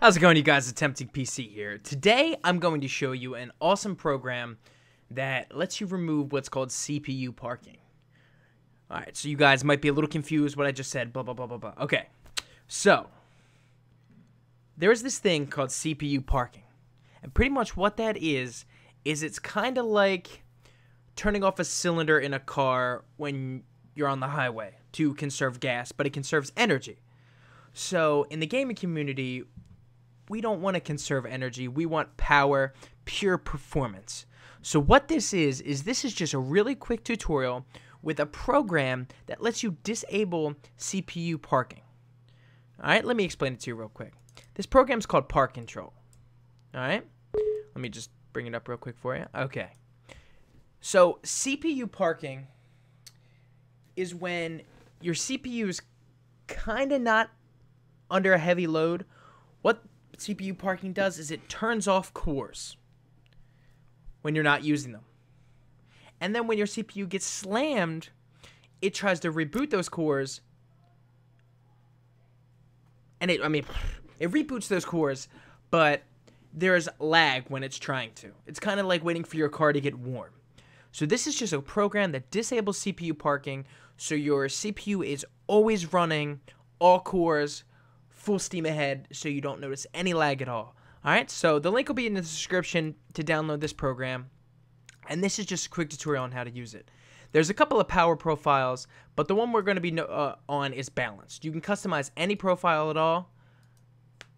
How's it going, you guys? Attempting PC here. Today, I'm going to show you an awesome program that lets you remove what's called CPU parking. Alright, so you guys might be a little confused what I just said, blah, blah, blah, blah, blah. Okay, so, there's this thing called CPU parking. And pretty much what that is, is it's kind of like turning off a cylinder in a car when you're on the highway to conserve gas, but it conserves energy. So, in the gaming community, we don't want to conserve energy. We want power, pure performance. So what this is, is this is just a really quick tutorial with a program that lets you disable CPU parking. Alright, let me explain it to you real quick. This program is called Park Control. Alright, let me just bring it up real quick for you. Okay. So CPU parking is when your CPU is kind of not under a heavy load. What CPU parking does is it turns off cores when you're not using them. And then when your CPU gets slammed, it tries to reboot those cores. And it, I mean, it reboots those cores, but there's lag when it's trying to. It's kind of like waiting for your car to get warm. So this is just a program that disables CPU parking, so your CPU is always running all cores full steam ahead so you don't notice any lag at all. Alright, so the link will be in the description to download this program. And this is just a quick tutorial on how to use it. There's a couple of power profiles, but the one we're going to be uh, on is balanced. You can customize any profile at all.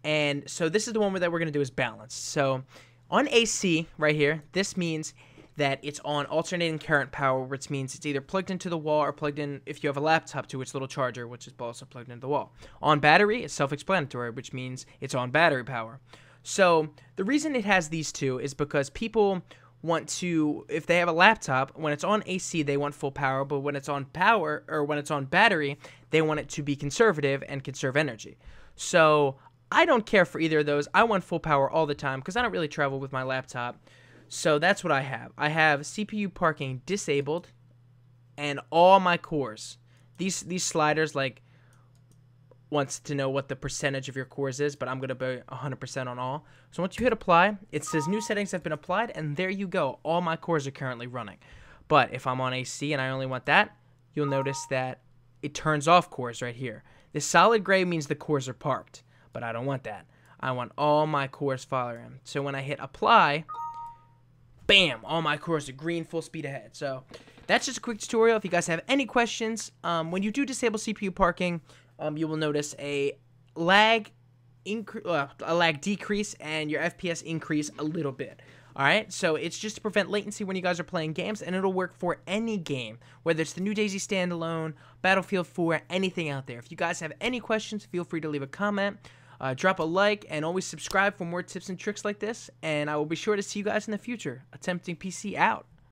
And so this is the one that we're going to do is balanced. So on AC right here, this means that it's on alternating current power, which means it's either plugged into the wall or plugged in if you have a laptop to its little charger, which is also plugged into the wall. On battery, it's self-explanatory, which means it's on battery power. So the reason it has these two is because people want to, if they have a laptop, when it's on AC, they want full power, but when it's on power or when it's on battery, they want it to be conservative and conserve energy. So I don't care for either of those. I want full power all the time because I don't really travel with my laptop. So that's what I have. I have CPU parking disabled and all my cores. These these sliders like wants to know what the percentage of your cores is, but I'm going to be 100% on all. So once you hit apply, it says new settings have been applied, and there you go. All my cores are currently running. But if I'm on AC and I only want that, you'll notice that it turns off cores right here. This solid gray means the cores are parked, but I don't want that. I want all my cores firing. So when I hit apply, bam, all my cores are green, full speed ahead. So that's just a quick tutorial. If you guys have any questions, um, when you do disable CPU parking, um, you will notice a lag uh, a lag decrease and your FPS increase a little bit. All right, so it's just to prevent latency when you guys are playing games, and it'll work for any game, whether it's the new DayZ standalone, Battlefield 4, anything out there. If you guys have any questions, feel free to leave a comment. Uh, drop a like and always subscribe for more tips and tricks like this. And I will be sure to see you guys in the future. Attempting PC out.